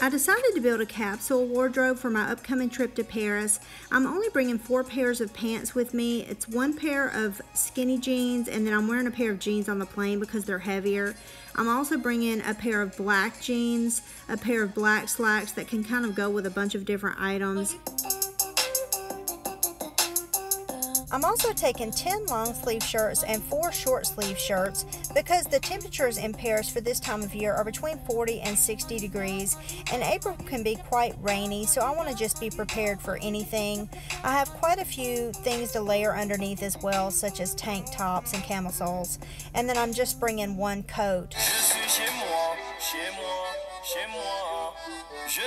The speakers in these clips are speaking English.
I decided to build a capsule wardrobe for my upcoming trip to Paris. I'm only bringing four pairs of pants with me. It's one pair of skinny jeans and then I'm wearing a pair of jeans on the plane because they're heavier. I'm also bringing a pair of black jeans, a pair of black slacks that can kind of go with a bunch of different items. I'm also taking 10 long sleeve shirts and 4 short sleeve shirts because the temperatures in Paris for this time of year are between 40 and 60 degrees and April can be quite rainy so I want to just be prepared for anything. I have quite a few things to layer underneath as well such as tank tops and camisoles and then I'm just bringing one coat. Je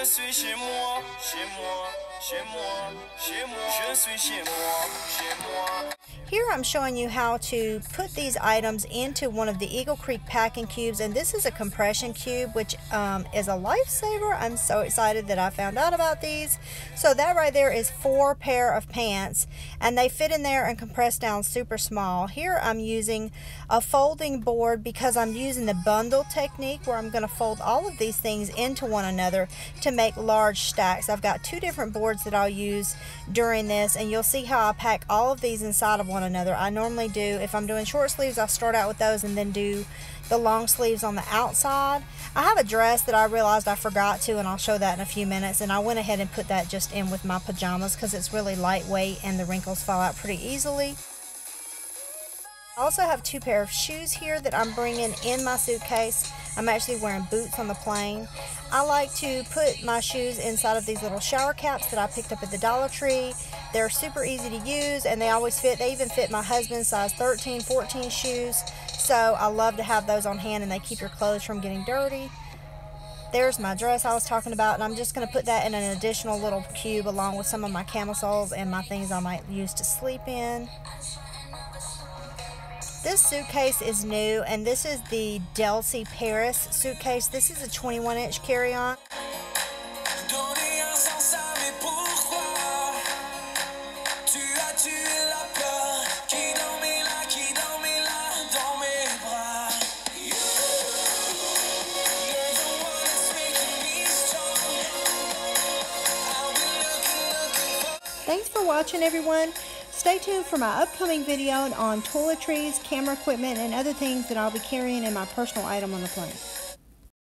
suis chez moi, chez moi, chez moi, chez moi. Je suis chez moi, chez moi. Here I'm showing you how to put these items into one of the Eagle Creek packing cubes and this is a compression cube which um, is a lifesaver. I'm so excited that I found out about these. So that right there is four pair of pants and they fit in there and compress down super small. Here I'm using a folding board because I'm using the bundle technique where I'm going to fold all of these things into one another to make large stacks. I've got two different boards that I'll use during this and you'll see how I pack all of these inside of one one another. I normally do, if I'm doing short sleeves, I'll start out with those and then do the long sleeves on the outside. I have a dress that I realized I forgot to and I'll show that in a few minutes and I went ahead and put that just in with my pajamas because it's really lightweight and the wrinkles fall out pretty easily. I also have two pair of shoes here that I'm bringing in my suitcase. I'm actually wearing boots on the plane. I like to put my shoes inside of these little shower caps that I picked up at the Dollar Tree. They're super easy to use and they always fit. They even fit my husband's size 13, 14 shoes. So I love to have those on hand and they keep your clothes from getting dirty. There's my dress I was talking about and I'm just going to put that in an additional little cube along with some of my camisoles and my things I might use to sleep in. This suitcase is new and this is the Delsey Paris suitcase. This is a 21 inch carry-on. Thanks for watching everyone. Stay tuned for my upcoming video on toiletries, camera equipment, and other things that I'll be carrying in my personal item on the plane.